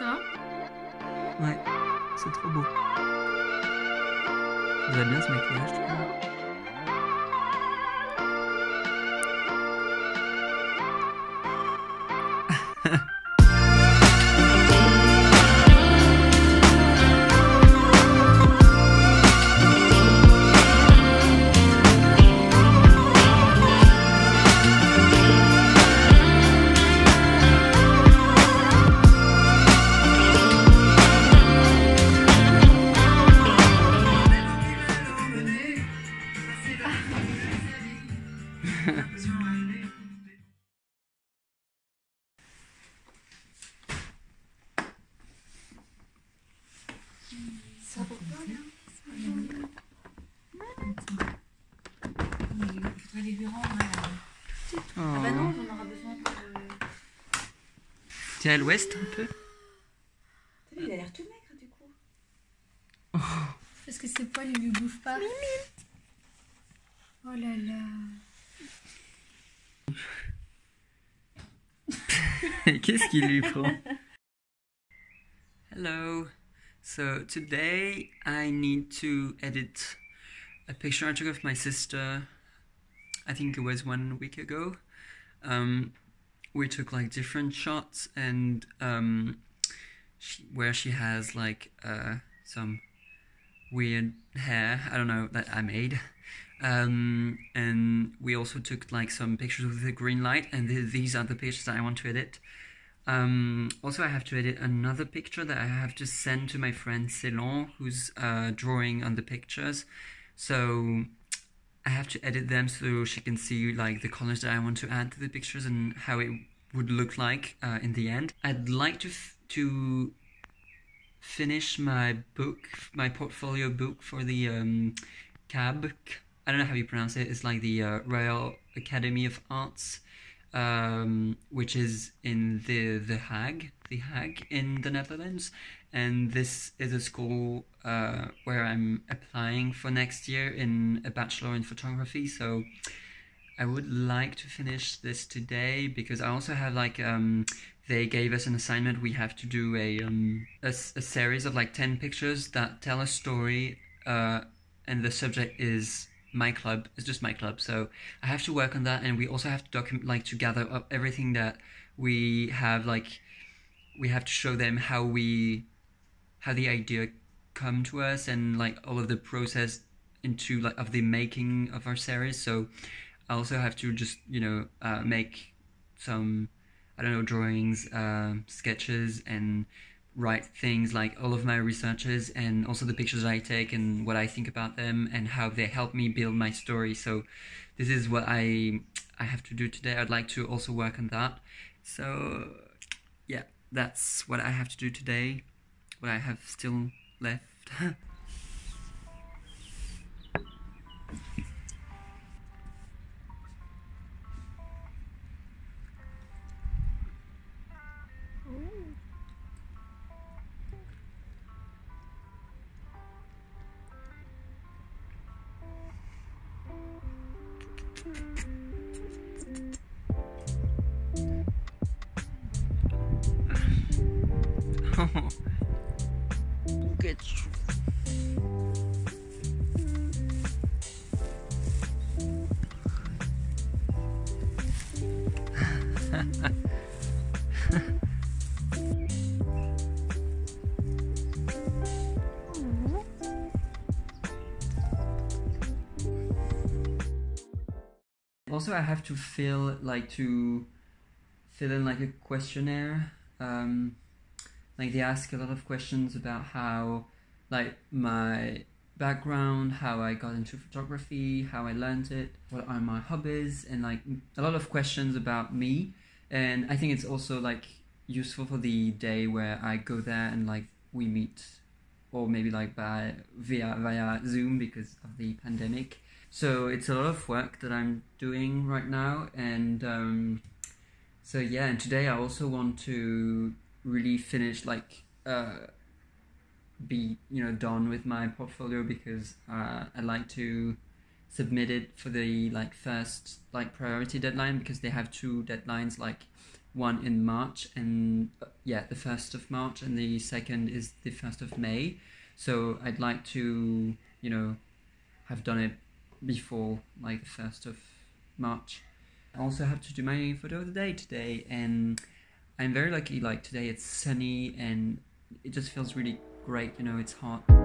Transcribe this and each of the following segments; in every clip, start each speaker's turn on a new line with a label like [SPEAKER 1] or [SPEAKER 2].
[SPEAKER 1] Ouais, c'est trop beau. Vous avez bien ce maquillage, je trouve.
[SPEAKER 2] Il faudrait les lui rendre. euh. Ah bah non, on aura besoin de...
[SPEAKER 1] T'es à l'ouest un peu
[SPEAKER 2] Il a l'air tout maigre, du coup.
[SPEAKER 3] Parce que ses poils, ils lui bouffent pas. Oh là là.
[SPEAKER 1] Qu'est-ce qu'il lui prend? Hello. So today I need to edit a picture I took of my sister. I think it was one week ago. Um, we took like different shots and um, she, where she has like uh, some weird hair. I don't know that I made. Um, and we also took like some pictures with the green light, and th- these are the pictures that I want to edit. Um, also, I have to edit another picture that I have to send to my friend Céline, who's uh, drawing on the pictures. So I have to edit them so she can see like the colors that I want to add to the pictures and how it would look like uh, in the end. I'd like to to finish my book, my portfolio book for the um, CAB. I don't know how you pronounce it. It's like the uh, Royal Academy of Arts, um, which is in the the Hague, the Hague in the Netherlands, and this is a school uh, where I'm applying for next year in a bachelor in photography. So I would like to finish this today because I also have like um, they gave us an assignment. We have to do a um, a, a series of like ten pictures that tell a story, uh, and the subject is my club. It's just my club. So I have to work on that, and we also have to document like to gather up everything that we have. Like we have to show them how we how the idea come to us and like all of the process into like of the making of our series. So I also have to just you know uh, make some I don't know drawings, um sketches, and write things like all of my researches and also the pictures I take and what I think about them and how they help me build my story. So this is what I I have to do today. I'd like to also work on that. So yeah, that's what I have to do today. What I have still left. Look you. Also, I have to fill like to fill in like a questionnaire. Um, like they ask a lot of questions about how, like my background, how I got into photography, how I learned it, what are my hobbies, and like a lot of questions about me. And I think it's also like useful for the day where I go there and like we meet, or maybe like by via via Zoom because of the pandemic. So it's a lot of work that I'm doing right now, and um, so yeah. And today I also want to really finish like uh, be you know done with my portfolio because uh, I like to submit it for the like first like priority deadline because they have two deadlines like one in March and uh, yeah, the first of March, and the second is the first of May. So I'd like to you know have done it before like the first of March. I also have to do my photo of the day today, and I'm very lucky. Like today, it's sunny and it just feels really great. You know, it's hot.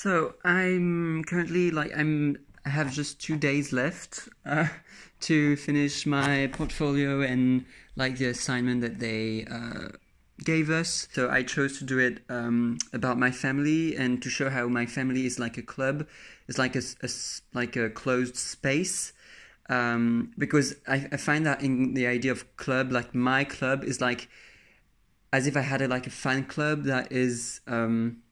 [SPEAKER 1] So I'm currently like I'm I have just two days left uh, to finish my portfolio and like the assignment that they uh, gave us. So I chose to do it um, about my family and to show how my family is like a club. It's like a, a like a closed space. Um, because I, I find that in the idea of club, like my club is like as if I had a, like a fan club that is um,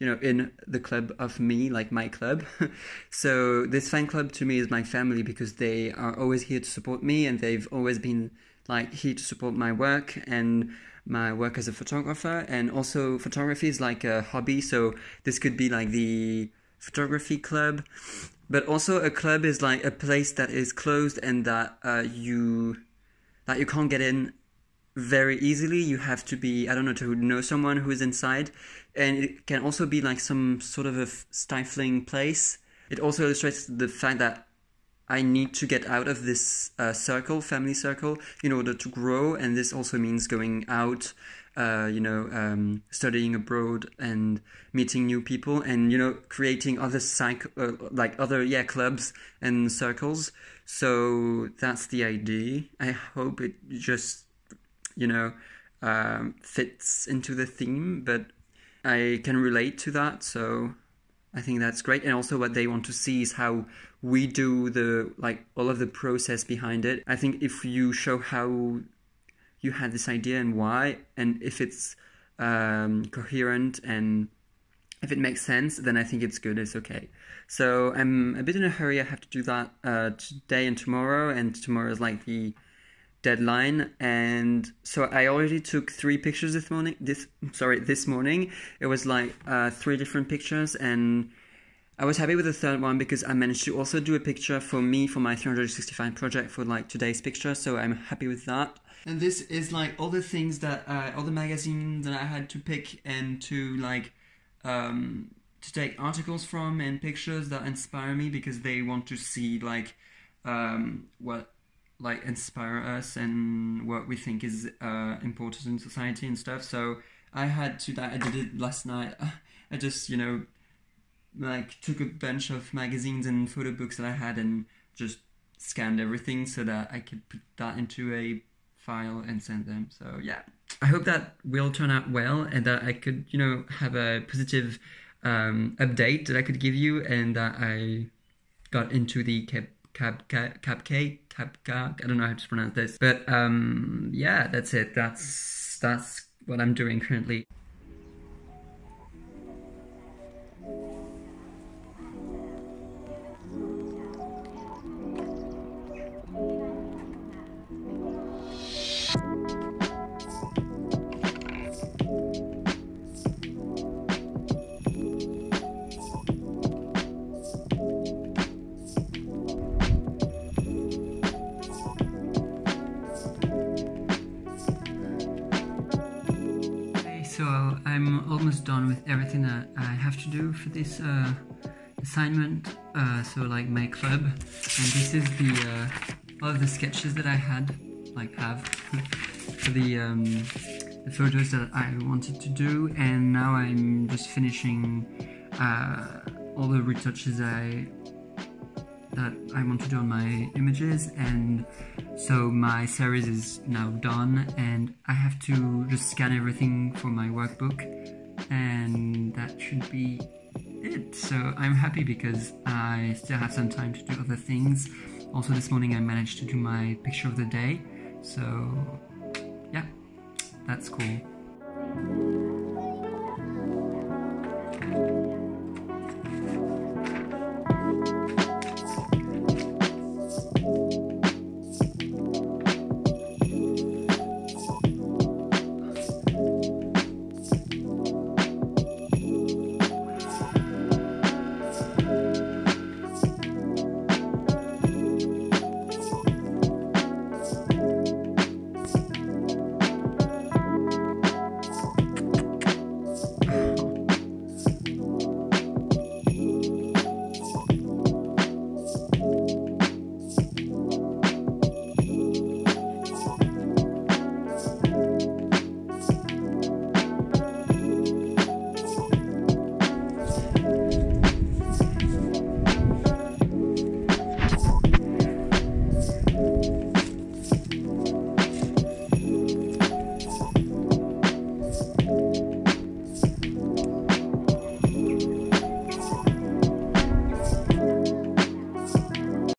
[SPEAKER 1] you know in the club of me like my club. So this fan club to me is my family because they are always here to support me and they've always been like here to support my work and my work as a photographer. And also photography is like a hobby so this could be like the photography club. But also a club is like a place that is closed and that uh, you that you can't get in very easily. You have to be, I don't know, to know someone who is inside. And it can also be like some sort of a stifling place. It also illustrates the fact that I need to get out of this uh, circle, family circle, in order to grow. And this also means going out, uh, you know, um, studying abroad and meeting new people and, you know, creating other psych, uh, like other, yeah, clubs and circles. So that's the idea. I hope it just you know, um, fits into the theme, but I can relate to that. So I think that's great. And also, what they want to see is how we do the like all of the process behind it. I think if you show how you had this idea and why, and if it's um, coherent and if it makes sense, then I think it's good. It's okay. So I'm a bit in a hurry. I have to do that uh, today and tomorrow, and tomorrow is like the deadline and so i already took three pictures this morning this sorry this morning. It was like uh, three different pictures and i was happy with the third one because i managed to also do a picture for me for my 365 project for like today's picture so i'm happy with that. And this is like all the things that uh, all the magazines that i had to pick and to like um, to take articles from and pictures that inspire me because they want to see like um, what like inspire us and what we think is uh, important in society and stuff. So I had to that. I did it last night. I just you know like took a bunch of magazines and photo books that I had and just scanned everything so that I could put that into a file and send them. So yeah, I hope that will turn out well and that I could you know have a positive um, update that I could give you and that I got into the cap cap cap cap I don't know how to pronounce this, but um, yeah, that's it. That's that's what I'm doing currently. Done with everything that I have to do for this uh, assignment. Uh, so like my club, and this is the uh, all of the sketches that I had, like have for the um, the photos that I wanted to do, and now I'm just finishing uh, all the retouches I that I want to do on my images. And so my series is now done. And I have to just scan everything for my workbook and that should be it. So I'm happy because I still have some time to do other things. Also this morning I managed to do my picture of the day so yeah that's cool.